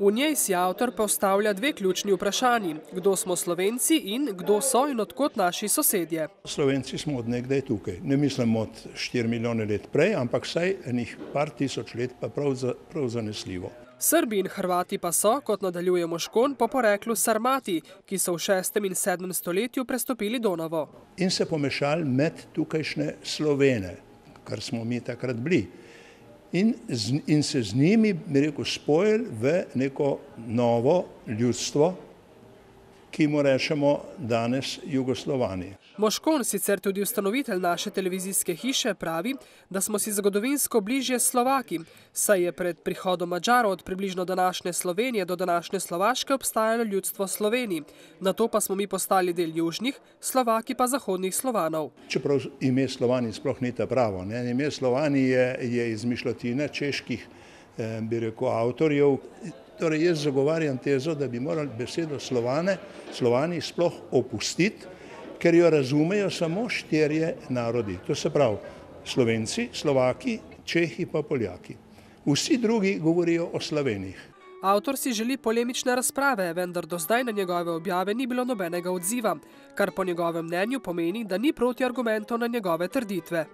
V njej si avtor postavlja dve ključni vprašanji. Kdo smo slovenci in kdo so in odkot naši sosedje? Slovenci smo od nekdaj tukaj. Ne mislim od 4 milijone let prej, ampak vsaj enih par tisoč let pa prav, za, prav zanesljivo. Srbi in Hrvati pa so, kot nadaljuje Moškon, po poreklu Sarmati, ki so v 6. in 7. stoletju prestopili Donavo. In se pomešali med tukajšnje Slovene, kar smo mi takrat bili in, in se z njimi, bi rekel, spojili v neko novo ljudstvo, ki mu rečemo danes Jugoslovani. Moškon, sicer tudi ustanovitelj naše televizijske hiše, pravi, da smo si zgodovinsko bližje Slovaki, saj je pred prihodom Mačarov od približno današnje Slovenije do današnje Slovaške obstajalo ljudstvo Sloveniji. Na to pa smo mi postali del južnih, Slovaki pa zahodnih Slovanov. Čeprav ime Slovani sploh ni ta pravo. Ne? Ime Slovani je, je izmišljotina čeških eh, bi rekel, avtorjev. Torej, jaz zagovarjam tezo, da bi morali besedo Slovane, Slovani sploh opustiti, ker jo razumejo samo štirje narodi. To se pravi Slovenci, Slovaki, Čehi pa Poljaki. Vsi drugi govorijo o Slovenih. Avtor si želi polemične razprave, vendar do zdaj na njegove objave ni bilo nobenega odziva, kar po njegovem mnenju pomeni, da ni proti argumentov na njegove trditve.